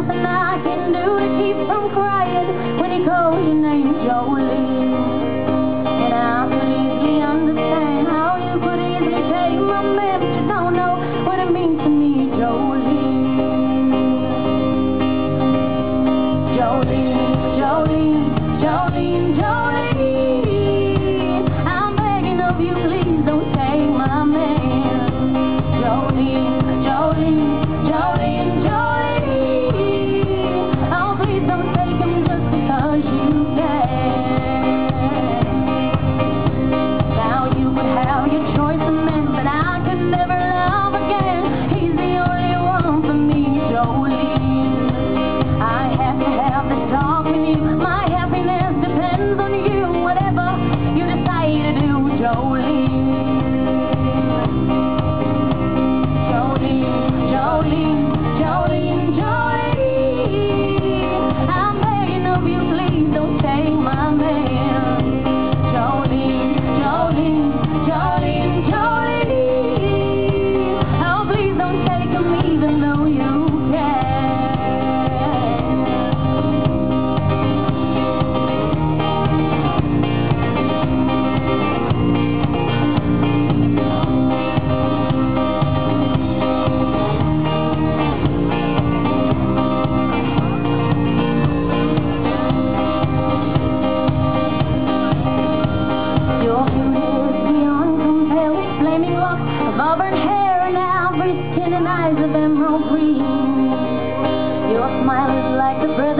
nothing I can do to keep from crying when he calls your name Jolene. And I could easily understand how you could easily take my man, but you don't know what it means to me, Jolene. Jolene, Jolene, Jolene, Jolene. I'm begging of you, please don't take my man. Jolene, Jolene. Jolene, Jolene, Jolene, I beg of you, please don't take my Of auburn hair and ivory skin and eyes of emerald green. Your smile is like a breath